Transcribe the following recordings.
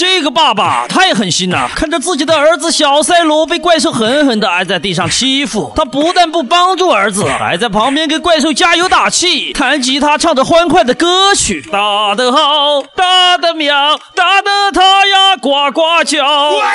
这个爸爸太狠心了，看着自己的儿子小赛罗被怪兽狠狠地挨在地上欺负，他不但不帮助儿子，还在旁边给怪兽加油打气，弹吉他，唱着欢快的歌曲。打得好，打得妙，打得他呀呱呱叫。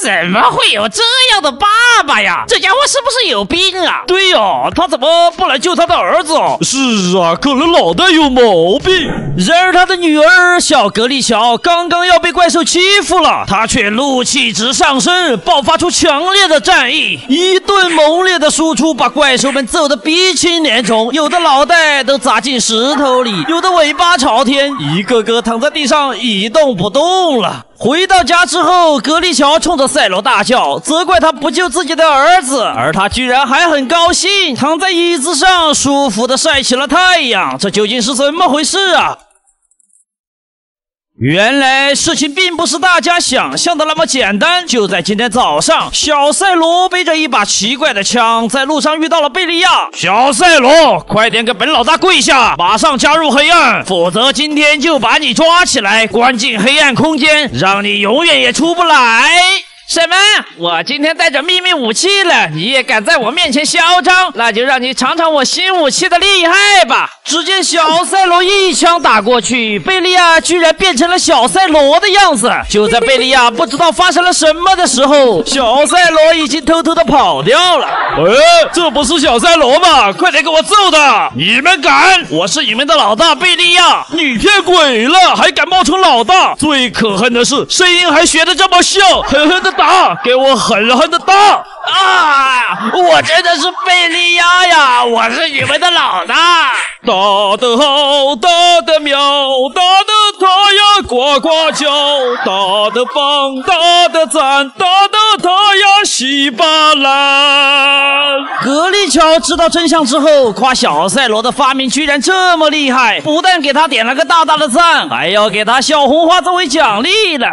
怎么会有这样的爸爸呀？这家伙是不是有病啊？对呀，他怎么不来救他的儿子？是啊，可能脑袋有毛病。然而他的女儿小格丽乔刚刚要被怪兽欺负了，他却怒气值上升，爆发出强烈的战意，一顿猛烈的输出，把怪兽们揍得鼻青脸肿，有的脑袋都砸进石头里，有的尾巴朝天，一个个躺在地上一动不动了。回到家之后，格丽乔冲着赛罗大叫，责怪他不救自己的儿子，而他居然还很高兴，躺在椅子上舒服的晒起了太阳。这究竟是怎么回事啊？原来事情并不是大家想象的那么简单。就在今天早上，小赛罗背着一把奇怪的枪，在路上遇到了贝利亚。小赛罗，快点给本老大跪下，马上加入黑暗，否则今天就把你抓起来，关进黑暗空间，让你永远也出不来。什么？我今天带着秘密武器了，你也敢在我面前嚣张？那就让你尝尝我新武器的厉害吧！只见小赛罗一枪打过去，贝利亚居然变成了小赛罗的样子。就在贝利亚不知道发生了什么的时候，小赛罗已经偷偷的跑掉了。哎，这不是小赛罗吗？快点给我揍他！你们敢？我是你们的老大贝利亚！你骗鬼了，还敢冒充老大？最可恨的是，声音还学的这么像，狠狠的。打！给我狠狠的打！啊！我真的是贝利亚呀！我是你们的老大！打得好，打得妙，打得他呀呱呱叫，打得棒，打得赞，打得他呀稀巴烂。格丽乔知道真相之后，夸小赛罗的发明居然这么厉害，不但给他点了个大大的赞，还要给他小红花作为奖励呢。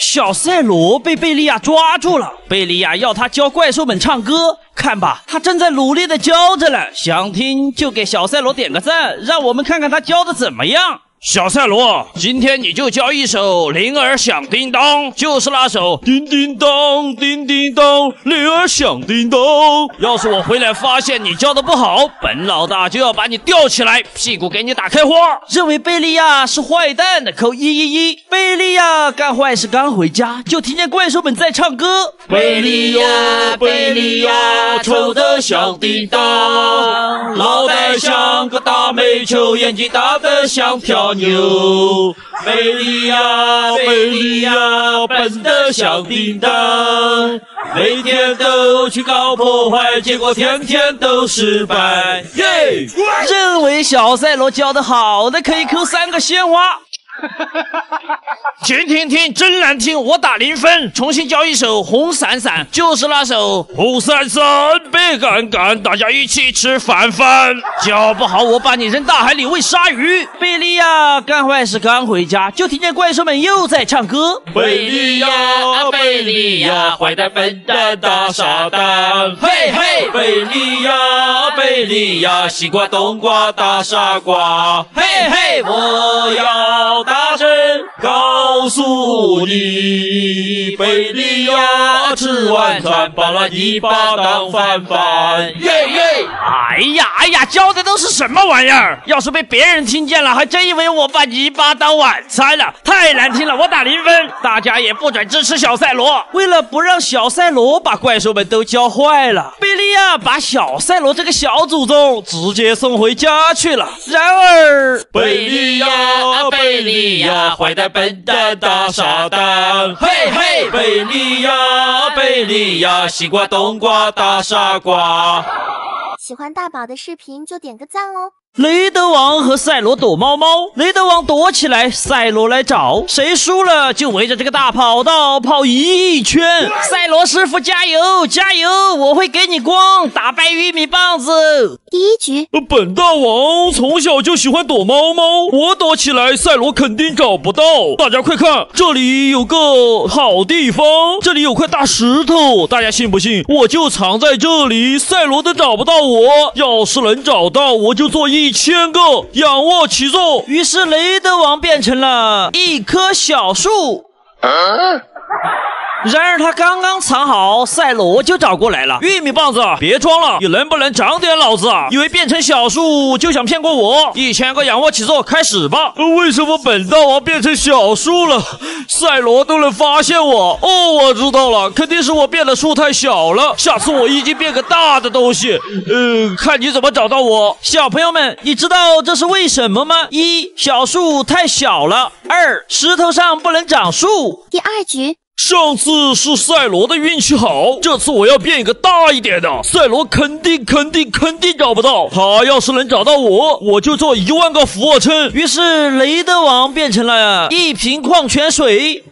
小赛罗被贝利亚抓住了，贝利亚要他教怪兽们唱歌，看吧，他正在努力的教着呢。想听就给小赛罗点个赞，让我们看看他教的怎么样。小赛罗，今天你就教一首《铃儿响叮当》，就是那首叮叮当，叮叮当，铃儿响叮当。要是我回来发现你教的不好，本老大就要把你吊起来，屁股给你打开花。认为贝利亚是坏蛋的扣一一一。贝利亚干坏事刚回家，就听见怪兽们在唱歌。贝利亚，贝利亚，丑得像叮当，脑袋像个大煤球，眼睛大得像牛，贝利亚，贝利亚，笨得像叮当，每天都去搞破坏，结果天天都失败。耶！认为小赛罗教的好的可以扣三个鲜花。听听听，真难听！我打零分。重新教一首《红伞伞》，就是那首《红伞伞别干干》，大家一起吃饭饭。教不好，我把你扔大海里喂鲨鱼。贝利亚干坏事刚回家，就听见怪兽们又在唱歌。贝利亚，贝利亚，坏蛋笨蛋大傻蛋。嘿嘿，贝利亚，贝利亚，西瓜冬瓜大傻瓜。嘿嘿，我要。大声告诉你，贝利亚吃完餐把那一巴当饭饭，耶耶！哎呀哎呀，教的都是什么玩意儿？要是被别人听见了，还真以为我把泥巴当晚餐了，太难听了！我打零分，大家也不准支持小赛罗。为了不让小赛罗把怪兽们都教坏了，贝利亚把小赛罗这个小祖宗直接送回家去了。然而，贝利亚，贝利。亚，坏蛋笨蛋大傻蛋，嘿嘿，贝利亚，贝利亚，西瓜冬瓜大傻瓜。喜欢大宝的视频就点个赞哦。雷德王和赛罗躲猫猫，雷德王躲起来，赛罗来找，谁输了就围着这个大跑道跑一圈。赛罗师傅加油加油，我会给你光，打败玉米棒子。第一局，本大王从小就喜欢躲猫猫，我躲起来，赛罗肯定找不到。大家快看，这里有个好地方，这里有块大石头，大家信不信？我就藏在这里，赛罗都找不到我。要是能找到，我就做一。一千个，仰卧起坐。于是雷德王变成了一棵小树。然而他刚刚藏好，赛罗就找过来了。玉米棒子，别装了，你能不能长点脑子啊？以为变成小树就想骗过我？一千个仰卧起坐，开始吧。为什么本大王变成小树了？赛罗都能发现我。哦，我知道了，肯定是我变的树太小了。下次我一定变个大的东西。呃，看你怎么找到我。小朋友们，你知道这是为什么吗？一，小树太小了；二，石头上不能长树。第二局。上次是赛罗的运气好，这次我要变一个大一点的。赛罗肯定肯定肯定找不到，他要是能找到我，我就做一万个俯卧撑。于是雷德王变成了一瓶矿泉水。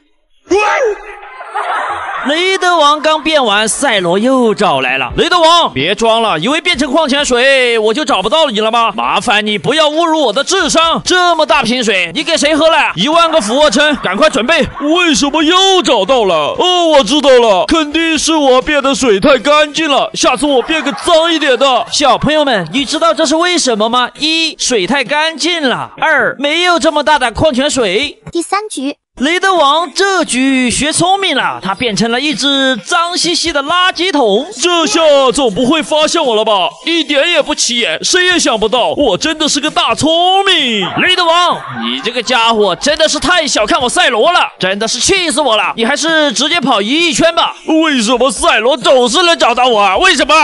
雷德王刚变完，赛罗又找来了。雷德王，别装了，以为变成矿泉水我就找不到你了吗？麻烦你不要侮辱我的智商。这么大瓶水，你给谁喝了？一万个俯卧撑，赶快准备。为什么又找到了？哦，我知道了，肯定是我变的水太干净了。下次我变个脏一点的。小朋友们，你知道这是为什么吗？一，水太干净了；二，没有这么大的矿泉水。第三局。雷德王这局学聪明了，他变成了一只脏兮兮的垃圾桶。这下总不会发现我了吧？一点也不起眼，谁也想不到，我真的是个大聪明。雷德王，你这个家伙真的是太小看我赛罗了，真的是气死我了！你还是直接跑一亿圈吧。为什么赛罗总是能找到我？啊？为什么？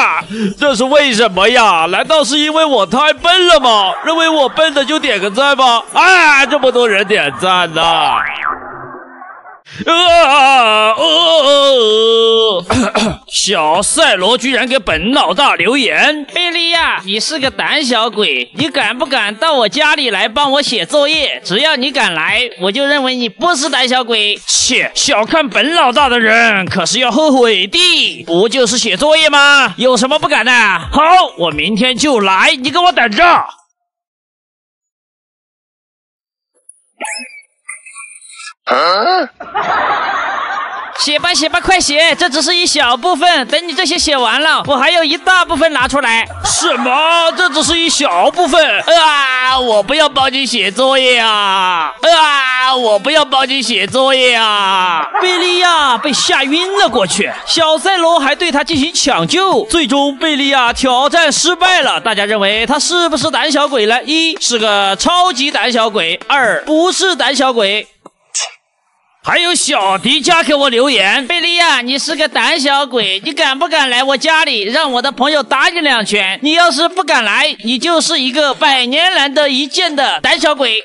这是为什么呀？难道是因为我太笨了吗？认为我笨的就点个赞吧。啊，这么多人点赞呢。啊！小赛罗居然给本老大留言：贝利亚，你是个胆小鬼，你敢不敢到我家里来帮我写作业？只要你敢来，我就认为你不是胆小鬼。切，小看本老大的人可是要后悔的。不就是写作业吗？有什么不敢的？好，我明天就来，你给我等着。写吧写吧，快写！这只是一小部分，等你这些写完了，我还有一大部分拿出来。什么？这只是一小部分？啊！我不要帮你写作业啊！啊！我不要帮你写作业啊！贝利亚被吓晕了过去，小赛罗还对他进行抢救，最终贝利亚挑战失败了。大家认为他是不是胆小鬼呢？一是个超级胆小鬼，二不是胆小鬼。还有小迪加给我留言，贝利亚，你是个胆小鬼，你敢不敢来我家里，让我的朋友打你两拳？你要是不敢来，你就是一个百年难得一见的胆小鬼。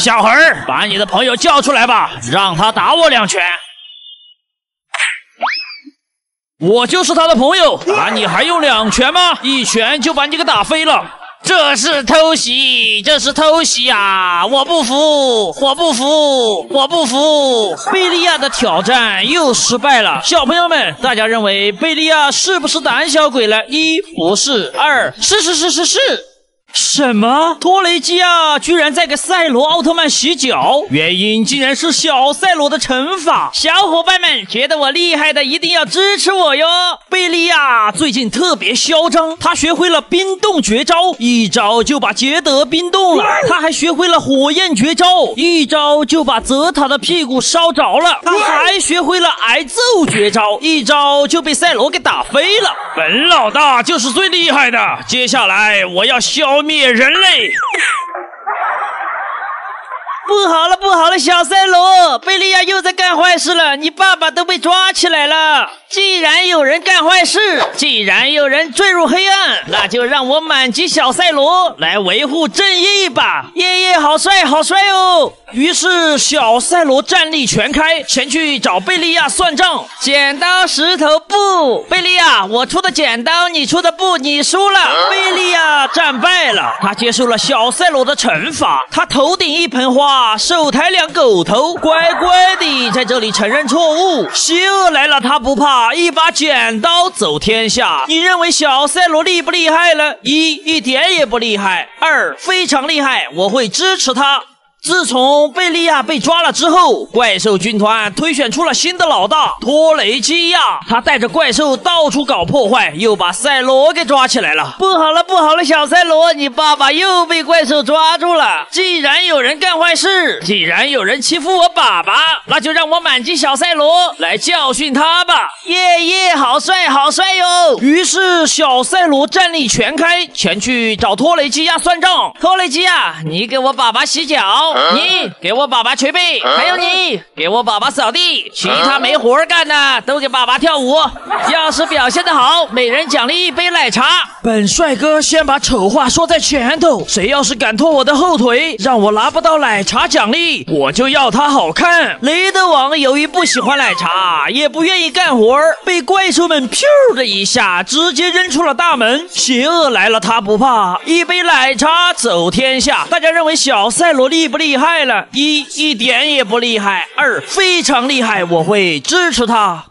小孩儿，把你的朋友叫出来吧，让他打我两拳。我就是他的朋友，打你还用两拳吗？一拳就把你给打飞了。这是偷袭，这是偷袭啊！我不服，我不服，我不服！贝利亚的挑战又失败了。小朋友们，大家认为贝利亚是不是胆小鬼呢？一不是，二是是是是是。什么？托雷基亚居然在给赛罗奥特曼洗脚，原因竟然是小赛罗的惩罚。小伙伴们觉得我厉害的，一定要支持我哟！贝利亚最近特别嚣张，他学会了冰冻绝招，一招就把杰德冰冻了。他还学会了火焰绝招，一招就把泽塔的屁股烧着了。他还学会了挨揍绝招，一招就被赛罗给打飞了。本老大就是最厉害的，接下来我要消。灭人类！不好了，不好了，小赛罗，贝利亚又在干坏事了，你爸爸都被抓起来了。既然有人干坏事，既然有人坠入黑暗，那就让我满级小赛罗来维护正义吧！爷爷好帅，好帅哦！于是小赛罗战力全开，前去找贝利亚算账。剪刀石头布，贝利亚，我出的剪刀，你出的布，你输了。贝利亚他接受了小赛罗的惩罚。他头顶一盆花，手抬两狗头，乖乖的在这里承认错误。邪恶来了，他不怕，一把剪刀走天下。你认为小赛罗厉不厉害呢？一，一点也不厉害；二，非常厉害，我会支持他。自从贝利亚被抓了之后，怪兽军团推选出了新的老大托雷基亚。他带着怪兽到处搞破坏，又把赛罗给抓起来了。不好了，不好了，小赛罗，你爸爸又被怪兽抓住了。既然有人干坏事，既然有人欺负我爸爸，那就让我满级小赛罗来教训他吧。耶耶，好帅，好帅哟！于是小赛罗战力全开，前去找托雷基亚算账。托雷基亚，你给我爸爸洗脚。你给我爸爸捶背，还有你给我爸爸扫地，其他没活干的都给爸爸跳舞。要是表现的好，每人奖励一杯奶茶。本帅哥先把丑话说在前头，谁要是敢拖我的后腿，让我拿不到奶茶奖励，我就要他好看。雷德王由于不喜欢奶茶，也不愿意干活，被怪兽们咻的一下直接扔出了大门。邪恶来了，他不怕，一杯奶茶走天下。大家认为小赛罗厉不？厉害了，一一点也不厉害，二非常厉害，我会支持他。